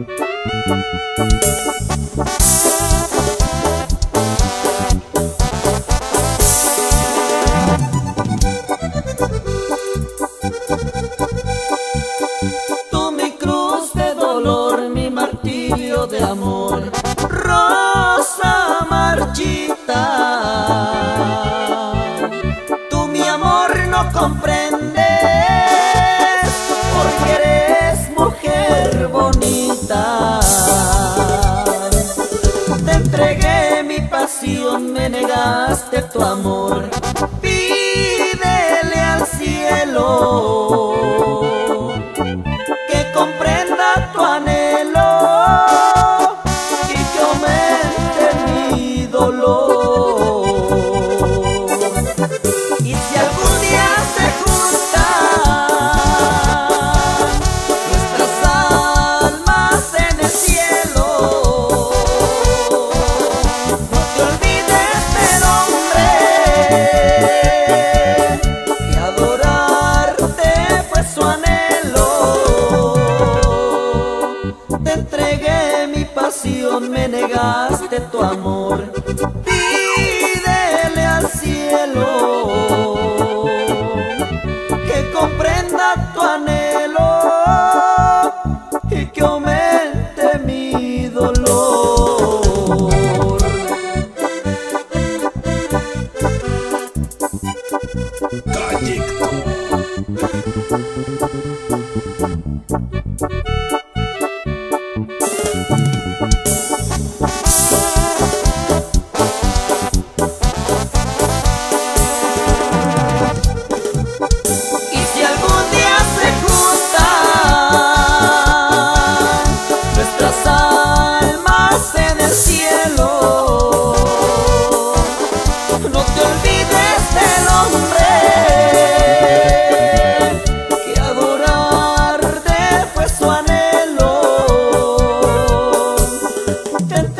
Tú mi cruz de dolor, mi martirio de amor, rosa marchita. Tú mi amor no comprendes Te entregué mi pasión, me negaste tu amor. Entregué mi pasión, me negaste tu amor. Pídele al cielo que comprenda tu anhelo y que aumente mi dolor. Y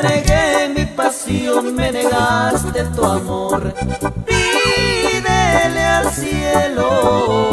entregué mi pasión, me negaste tu amor. Pídele al cielo